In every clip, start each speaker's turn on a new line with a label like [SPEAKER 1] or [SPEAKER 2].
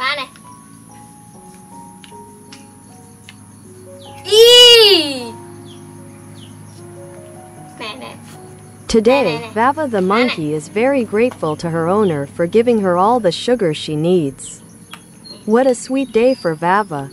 [SPEAKER 1] Phá này Ý Nè nè
[SPEAKER 2] Today, Vava the monkey is very grateful to her owner for giving her all the sugar she needs. What a sweet day for Vava.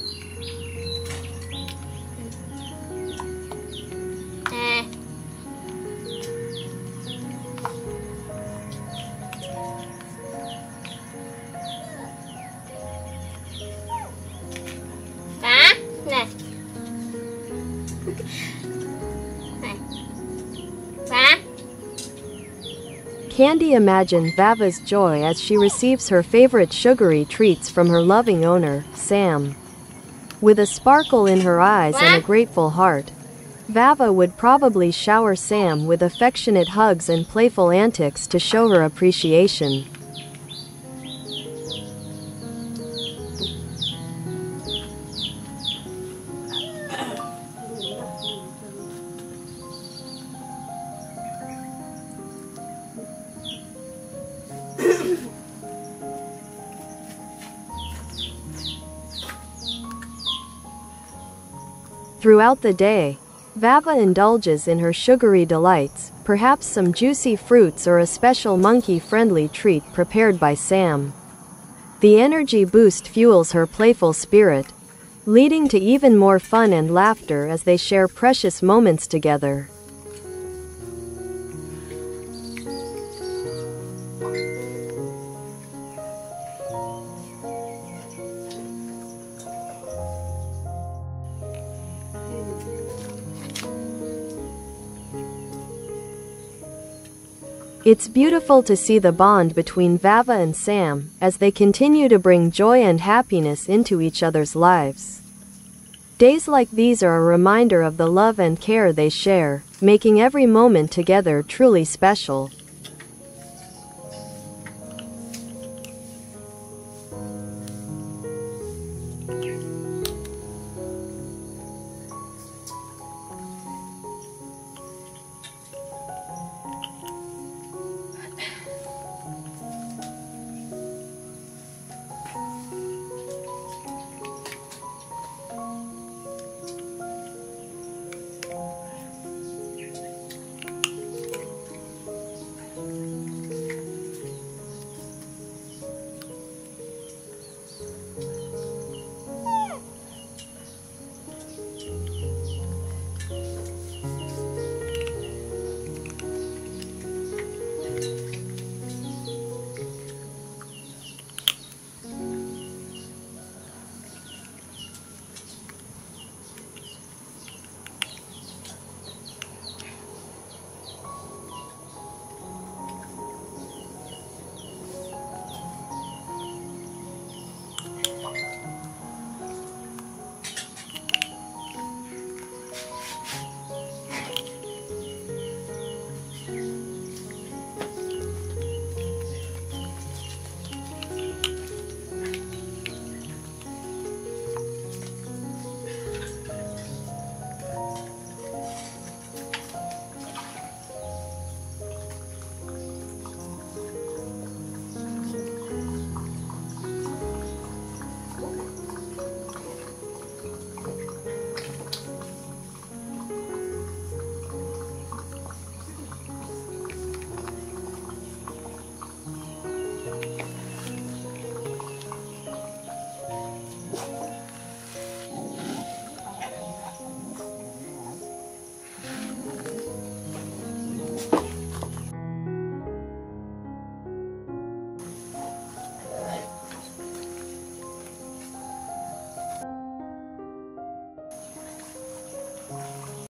[SPEAKER 2] Candy imagine Vava's joy as she receives her favorite sugary treats from her loving owner, Sam. With a sparkle in her eyes and a grateful heart, Vava would probably shower Sam with affectionate hugs and playful antics to show her appreciation. Throughout the day, Vava indulges in her sugary delights, perhaps some juicy fruits or a special monkey friendly treat prepared by Sam. The energy boost fuels her playful spirit, leading to even more fun and laughter as they share precious moments together. It's beautiful to see the bond between Vava and Sam as they continue to bring joy and happiness into each other's lives. Days like these are a reminder of the love and care they share, making every moment together truly special.